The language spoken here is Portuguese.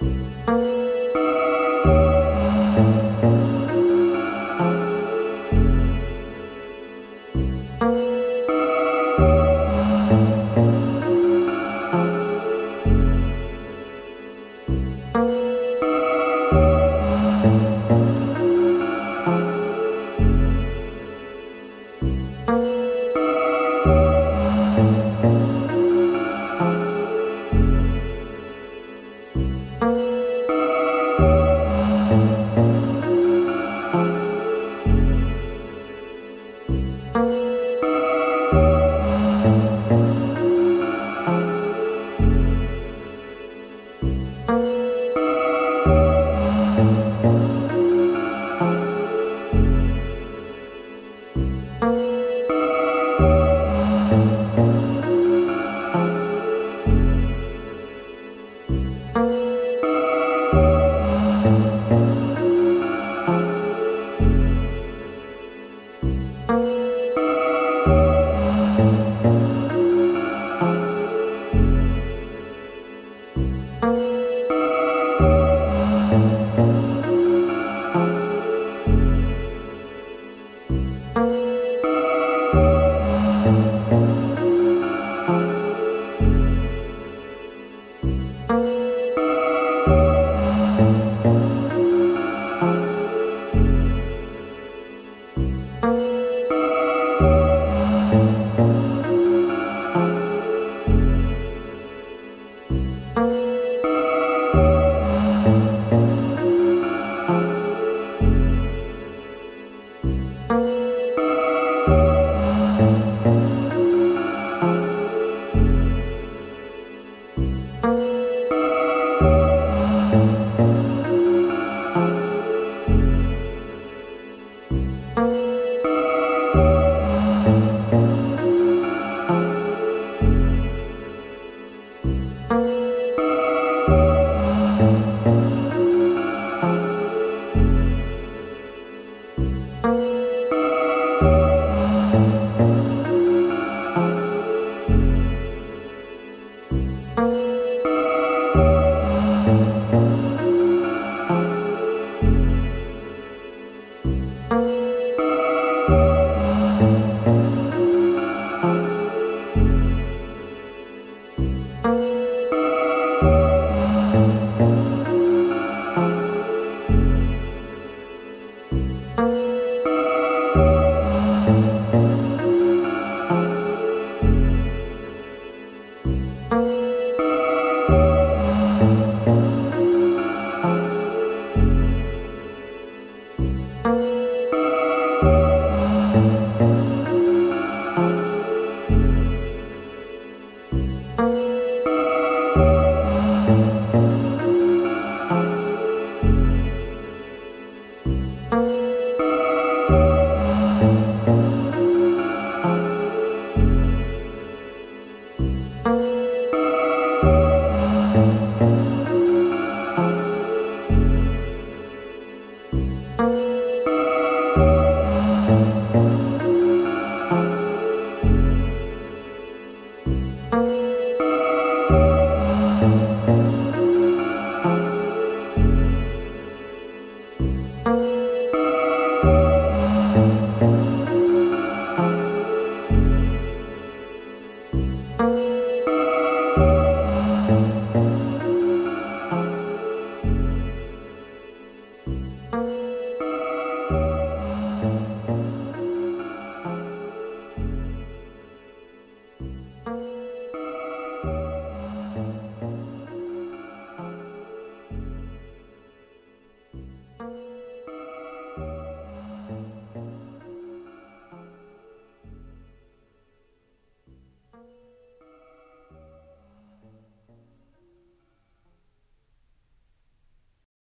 Música